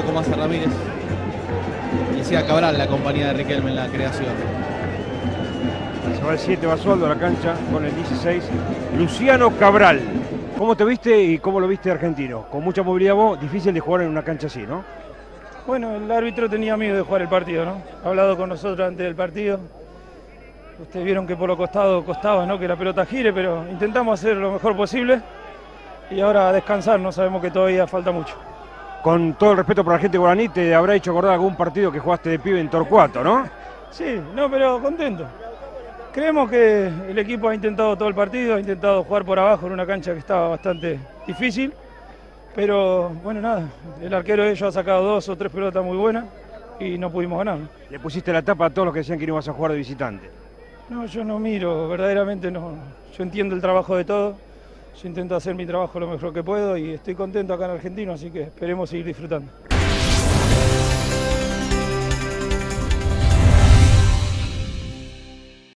poco más a Ramírez. Y siga Cabral la compañía de Riquelme en la creación. Se va el 7 Basualdo a la cancha con el 16. Luciano Cabral. ¿Cómo te viste y cómo lo viste argentino? Con mucha movilidad vos, difícil de jugar en una cancha así, ¿no? Bueno, el árbitro tenía miedo de jugar el partido, ¿no? Ha hablado con nosotros antes del partido. Ustedes vieron que por lo costado costaba, ¿no? Que la pelota gire, pero intentamos hacer lo mejor posible. Y ahora a descansar, no sabemos que todavía falta mucho. Con todo el respeto por la gente guaraní, te habrá hecho acordar algún partido que jugaste de pibe en Torcuato, ¿no? Sí, no, pero contento. Creemos que el equipo ha intentado todo el partido, ha intentado jugar por abajo en una cancha que estaba bastante difícil. Pero bueno, nada, el arquero de ellos ha sacado dos o tres pelotas muy buenas y no pudimos ganar. ¿no? Le pusiste la tapa a todos los que decían que no ibas a jugar de visitante. No, yo no miro, verdaderamente no. Yo entiendo el trabajo de todos. Yo intento hacer mi trabajo lo mejor que puedo y estoy contento acá en Argentina, así que esperemos seguir disfrutando.